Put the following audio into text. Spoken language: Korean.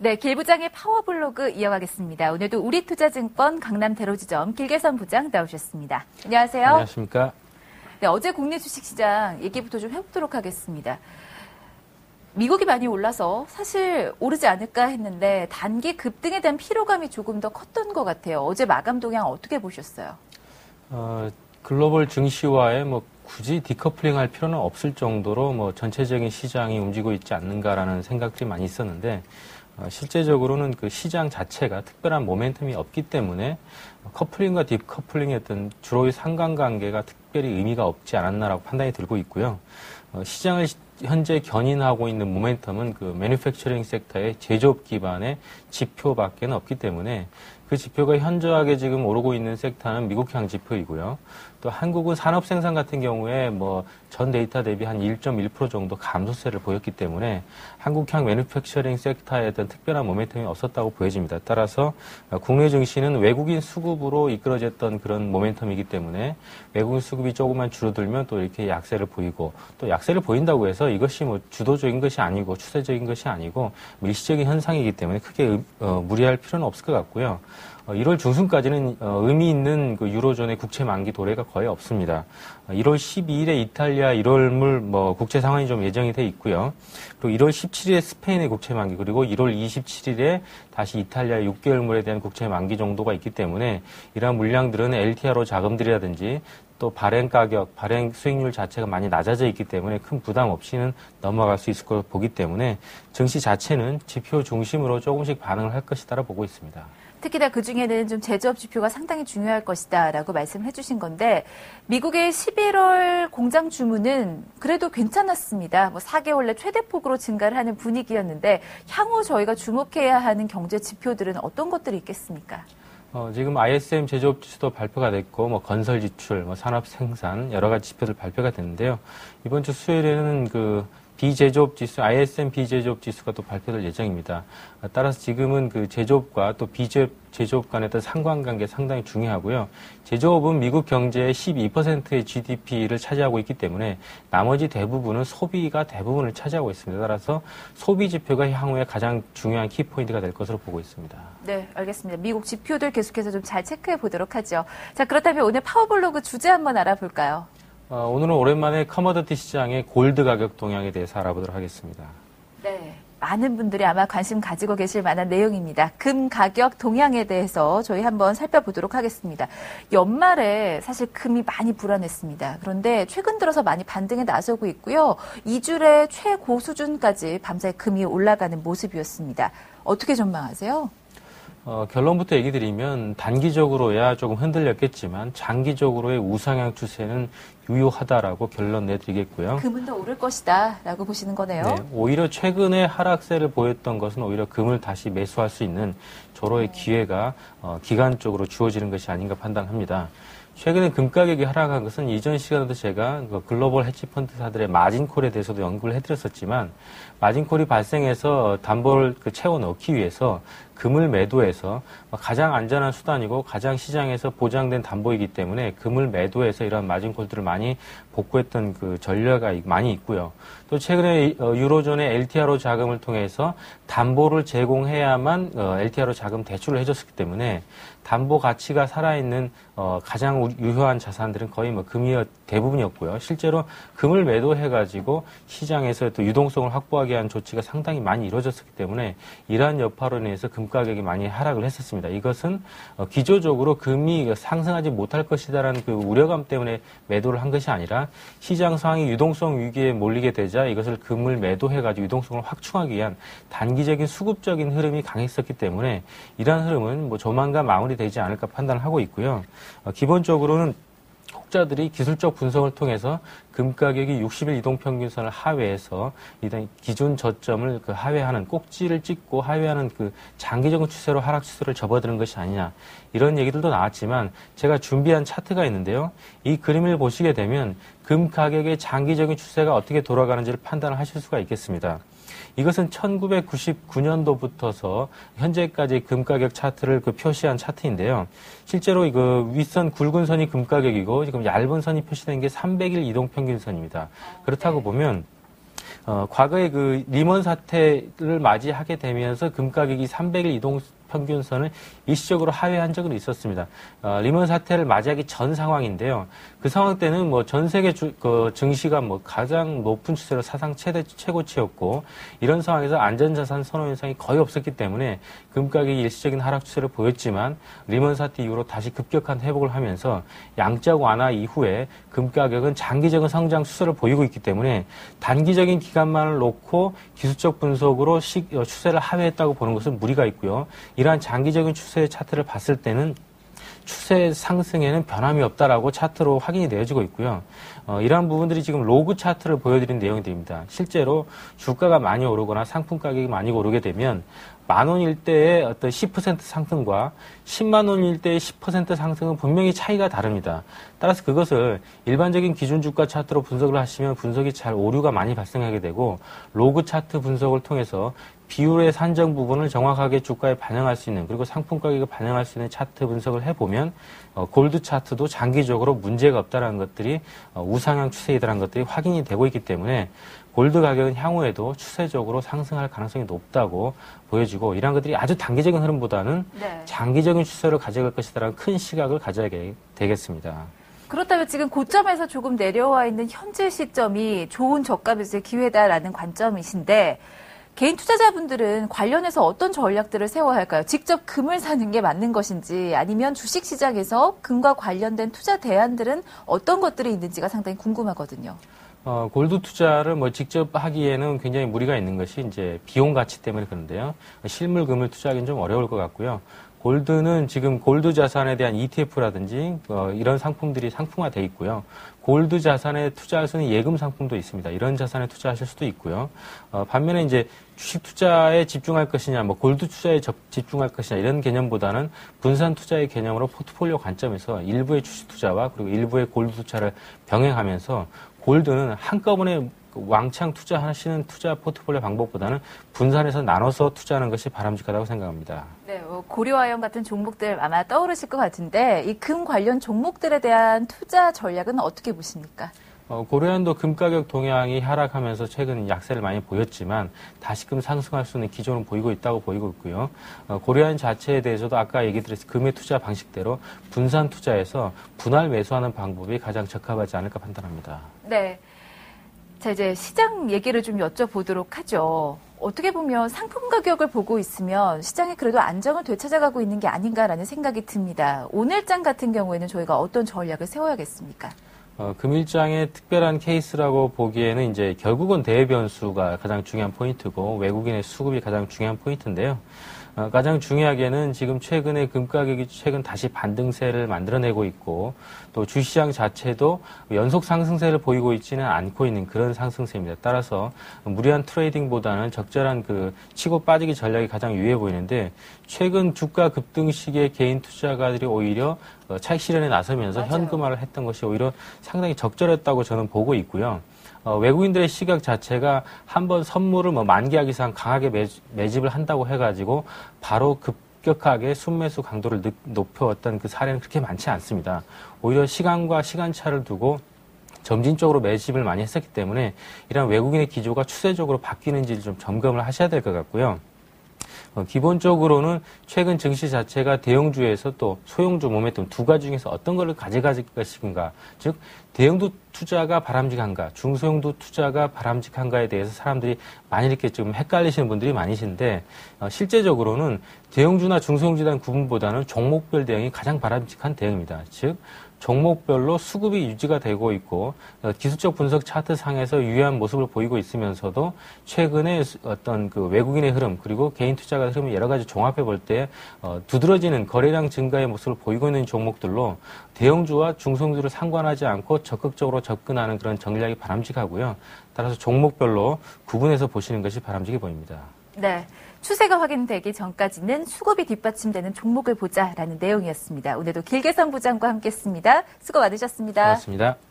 네, 길부장의 파워블로그 이어가겠습니다. 오늘도 우리투자증권 강남대로지점 길계선 부장 나오셨습니다. 안녕하세요. 안녕하십니까. 네, 어제 국내 주식시장 얘기부터 좀 해보도록 하겠습니다. 미국이 많이 올라서 사실 오르지 않을까 했는데 단기 급등에 대한 피로감이 조금 더 컸던 것 같아요. 어제 마감 동향 어떻게 보셨어요? 어, 글로벌 증시와의 뭐 굳이 디커플링 할 필요는 없을 정도로 뭐 전체적인 시장이 움직이고 있지 않는가라는 생각들이 많이 있었는데 어, 실제적으로는 그 시장 자체가 특별한 모멘텀이 없기 때문에 커플링과 딥커플링의 어떤 주로의 상관관계가 특별히 의미가 없지 않았나라고 판단이 들고 있고요. 어, 시장을 현재 견인하고 있는 모멘텀은 그 매니팩처링 섹터의 제조업 기반의 지표밖에 없기 때문에 그 지표가 현저하게 지금 오르고 있는 섹터는 미국향 지표이고요. 또 한국은 산업 생산 같은 경우에 뭐 전 데이터 대비 한 1.1% 정도 감소세를 보였기 때문에 한국향 매니팩처링 섹터에 어떤 특별한 모멘텀이 없었다고 보여집니다. 따라서 국내 증시는 외국인 수급으로 이끌어졌던 그런 모멘텀이기 때문에 외국인 수급이 조금만 줄어들면 또 이렇게 약세를 보이고 또 약세를 보인다고 해서 이것이 뭐 주도적인 것이 아니고 추세적인 것이 아니고 일시적인 현상이기 때문에 크게 어, 무리할 필요는 없을 것 같고요. 1월 어, 중순까지는 어, 의미 있는 그 유로존의 국채 만기 도래가 거의 없습니다. 1월 12일에 이탈리아 1월물 뭐 국채 상환이 좀 예정이 돼 있고요. 그리고 1월 17일에 스페인의 국채 만기 그리고 1월 27일에 다시 이탈리아 6개월물에 대한 국채 만기 정도가 있기 때문에 이러한 물량들은 LTR로 자금들이라든지 또 발행 가격, 발행 수익률 자체가 많이 낮아져 있기 때문에 큰 부담 없이는 넘어갈 수 있을 것으로 보기 때문에 증시 자체는 지표 중심으로 조금씩 반응을 할 것이다라고 보고 있습니다. 특히나 그 중에는 좀 제조업 지표가 상당히 중요할 것이다라고 말씀해 주신 건데 미국의 11월 공장 주문은 그래도 괜찮았습니다. 뭐 4개월 내 최대폭으로 증가를 하는 분위기였는데 향후 저희가 주목해야 하는 경제 지표들은 어떤 것들이 있겠습니까? 어, 지금 ISM 제조업 지수도 발표가 됐고, 뭐 건설 지출, 뭐 산업 생산 여러 가지 지표들 발표가 됐는데요. 이번 주 수요일에는 그 비제조업 지수, ISM 비제조업 지수가 또 발표될 예정입니다. 따라서 지금은 그 제조업과 또 비제조업 간의 어떤 상관관계 상당히 중요하고요. 제조업은 미국 경제의 12%의 GDP를 차지하고 있기 때문에 나머지 대부분은 소비가 대부분을 차지하고 있습니다. 따라서 소비 지표가 향후에 가장 중요한 키포인트가 될 것으로 보고 있습니다. 네, 알겠습니다. 미국 지표들 계속해서 좀 잘 체크해 보도록 하죠. 자, 그렇다면 오늘 파워블로그 주제 한번 알아볼까요? 어, 오늘은 오랜만에 commodity 시장의 골드 가격 동향에 대해서 알아보도록 하겠습니다. 네. 많은 분들이 아마 관심 가지고 계실 만한 내용입니다. 금 가격 동향에 대해서 저희 한번 살펴보도록 하겠습니다. 연말에 사실 금이 많이 불안했습니다. 그런데 최근 들어서 많이 반등에 나서고 있고요. 2주의 최고 수준까지 밤새 금이 올라가는 모습이었습니다. 어떻게 전망하세요? 어, 결론부터 얘기 드리면 단기적으로야 조금 흔들렸겠지만 장기적으로의 우상향 추세는 유효하다라고 결론 내드리겠고요. 금은 더 오를 것이다라고 보시는 거네요. 네, 오히려 최근에 하락세를 보였던 것은 오히려 금을 다시 매수할 수 있는 조로의 기회가 어, 기간적으로 주어지는 것이 아닌가 판단합니다. 최근에 금 가격이 하락한 것은 이전 시간에도 제가 그 글로벌 헤지펀드사들의 마진콜에 대해서도 언급을 해드렸었지만 마진콜이 발생해서 담보를 그 채워 넣기 위해서 금을 매도해서 가장 안전한 수단이고 가장 시장에서 보장된 담보이기 때문에 금을 매도해서 이런 마진콜들을 많이 복구했던 그 전례가 많이 있고요. 또 최근에 어, 유로존의 LTRO 자금을 통해서 담보를 제공해야만 LTRO 어, 자금 대출을 해줬기 때문에 담보 가치가 살아있는 어, 가장 유효한 자산들은 거의 뭐 금이 대부분이었고요. 실제로 금을 매도해가지고 시장에서 또 유동성을 확보하기 위한 조치가 상당히 많이 이루어졌기 때문에 이러한 여파로 인해서 금 가격이 많이 하락을 했었습니다. 이것은 어, 기조적으로 금이 상승하지 못할 것이다라는 그 우려감 때문에 매도를 한 것이 아니라 시장 상황이 유동성 위기에 몰리게 되자 이것을 금을 매도해가지고 유동성을 확충하기 위한 단기적인 수급적인 흐름이 강했었기 때문에 이러한 흐름은 뭐 조만간 마무리되지 않을까 판단을 하고 있고요. 어, 기본적으로는 혹자들이 기술적 분석을 통해서 금 가격이 60일 이동 평균선을 하회해서 일단 기존 저점을 그 하회하는 꼭지를 찍고 하회하는 그 장기적인 추세로 하락 추세를 접어드는 것이 아니냐 이런 얘기들도 나왔지만 제가 준비한 차트가 있는데요. 이 그림을 보시게 되면 금 가격의 장기적인 추세가 어떻게 돌아가는지를 판단을 하실 수가 있겠습니다. 이것은 1999년도부터서 현재까지 금 가격 차트를 그 표시한 차트인데요. 실제로 그 윗선 굵은 선이 금 가격이고 지금 얇은 선이 표시된 게 300일 이동 평균선입니다. 그렇다고 보면 어, 과거에 그 리먼 사태를 맞이하게 되면서 금 가격이 300일 이동 평균선을 일시적으로 하회한 적은 있었습니다. 어, 리먼 사태를 맞이하기 전 상황인데요. 그 상황 때는 뭐 전 세계 주, 그 증시가 뭐 가장 높은 추세로 사상 최대 최고치였고 이런 상황에서 안전자산 선호 현상이 거의 없었기 때문에 금 가격이 일시적인 하락 추세를 보였지만 리먼 사태 이후로 다시 급격한 회복을 하면서 양적 완화 이후에 금 가격은 장기적인 성장 추세를 보이고 있기 때문에 단기적인 기간만을 놓고 기술적 분석으로 시, 어, 추세를 하회했다고 보는 것은 무리가 있고요. 이러한 장기적인 추세의 차트를 봤을 때는 추세 상승에는 변함이 없다라고 차트로 확인이 되어지고 있고요. 어, 이러한 부분들이 지금 로그 차트를 보여드린 내용들입니다. 실제로 주가가 많이 오르거나 상품 가격이 많이 오르게 되면 만 원일 때의 어떤 10% 상승과 10만 원일 때의 10% 상승은 분명히 차이가 다릅니다. 따라서 그것을 일반적인 기준 주가 차트로 분석을 하시면 분석이 잘 오류가 많이 발생하게 되고 로그 차트 분석을 통해서 비율의 산정 부분을 정확하게 주가에 반영할 수 있는 그리고 상품 가격에 반영할 수 있는 차트 분석을 해보면 어, 골드 차트도 장기적으로 문제가 없다라는 것들이 어, 우상향 추세이다라는 것들이 확인이 되고 있기 때문에 골드 가격은 향후에도 추세적으로 상승할 가능성이 높다고 보여지고 이러한 것들이 아주 단기적인 흐름보다는 네. 장기적인 추세를 가져갈 것이다라는 큰 시각을 가져야 되겠습니다. 그렇다면 지금 고점에서 조금 내려와 있는 현재 시점이 좋은 저가 매수의 기회다라는 관점이신데 개인 투자자분들은 관련해서 어떤 전략들을 세워야 할까요? 직접 금을 사는 게 맞는 것인지 아니면 주식 시장에서 금과 관련된 투자 대안들은 어떤 것들이 있는지가 상당히 궁금하거든요. 어, 골드 투자를 뭐 직접 하기에는 굉장히 무리가 있는 것이 이제 비용 가치 때문에 그런데요. 실물 금을 투자하기는 좀 어려울 것 같고요. 골드는 지금 골드 자산에 대한 ETF라든지 어, 이런 상품들이 상품화돼 있고요. 골드 자산에 투자할 수 있는 예금 상품도 있습니다. 이런 자산에 투자하실 수도 있고요. 어, 반면에 이제 주식 투자에 집중할 것이냐, 뭐 골드 투자에 접, 집중할 것이냐 이런 개념보다는 분산 투자의 개념으로 포트폴리오 관점에서 일부의 주식 투자와 그리고 일부의 골드 투자를 병행하면서 골드는 한꺼번에 왕창 투자하시는 투자 포트폴리오 방법보다는 분산해서 나눠서 투자하는 것이 바람직하다고 생각합니다. 네, 뭐 고려아연 같은 종목들 아마 떠오르실 것 같은데 이 금 관련 종목들에 대한 투자 전략은 어떻게 보십니까? 어, 고려연도 금 가격 동향이 하락하면서 최근 약세를 많이 보였지만 다시금 상승할 수 있는 기조는 보이고 있다고 보이고 있고요. 어, 고려연 자체에 대해서도 아까 얘기 드렸듯이 금의 투자 방식대로 분산 투자해서 분할 매수하는 방법이 가장 적합하지 않을까 판단합니다. 네. 자, 이제 시장 얘기를 좀 여쭤보도록 하죠. 어떻게 보면 상품 가격을 보고 있으면 시장이 그래도 안정을 되찾아가고 있는 게 아닌가라는 생각이 듭니다. 오늘장 같은 경우에는 저희가 어떤 전략을 세워야겠습니까? 어, 금일장의 특별한 케이스라고 보기에는 이제 결국은 대외 변수가 가장 중요한 포인트고 외국인의 수급이 가장 중요한 포인트인데요. 어, 가장 중요하게는 지금 최근에 금 가격이 최근 다시 반등세를 만들어내고 있고 또 주시장 자체도 연속 상승세를 보이고 있지는 않고 있는 그런 상승세입니다. 따라서 무리한 트레이딩보다는 적절한 그 치고 빠지기 전략이 가장 유리해 보이는데 최근 주가 급등 시기에 개인 투자가들이 오히려 어, 차익 실현에 나서면서 맞아요. 현금화를 했던 것이 오히려 상당히 적절했다고 저는 보고 있고요. 어, 외국인들의 시각 자체가 한번 선물을 뭐 만기약 이상 강하게 매집, 을 한다고 해가지고 바로 급격하게 순매수 강도를 높여왔던 그 사례는 그렇게 많지 않습니다. 오히려 시간과 시간차를 두고 점진적으로 매집을 많이 했었기 때문에 이런 외국인의 기조가 추세적으로 바뀌는지를 좀 점검을 하셔야 될 것 같고요. 어, 기본적으로는 최근 증시 자체가 대형주에서 또 소형주 모멘텀 두 가지 중에서 어떤 것을 가져갈 것인가. 즉, 대형주 투자가 바람직한가, 중소형주 투자가 바람직한가에 대해서 사람들이 많이 이렇게 좀 헷갈리시는 분들이 많으신데, 어, 실제적으로는 대형주나 중소형주에 대한 구분보다는 종목별 대응이 가장 바람직한 대응입니다. 즉, 종목별로 수급이 유지가 되고 있고 어, 기술적 분석 차트 상에서 유의한 모습을 보이고 있으면서도 최근에 어떤 그 외국인의 흐름 그리고 개인 투자가 흐름을 여러 가지 종합해 볼때 어, 두드러지는 거래량 증가의 모습을 보이고 있는 종목들로 대형주와 중성주를 상관하지 않고 적극적으로 접근하는 그런 전략이 바람직하고요. 따라서 종목별로 구분해서 보시는 것이 바람직해 보입니다. 네. 추세가 확인되기 전까지는 수급이 뒷받침되는 종목을 보자라는 내용이었습니다. 오늘도 길게선 부장과 함께했습니다. 수고 많으셨습니다. 고맙습니다.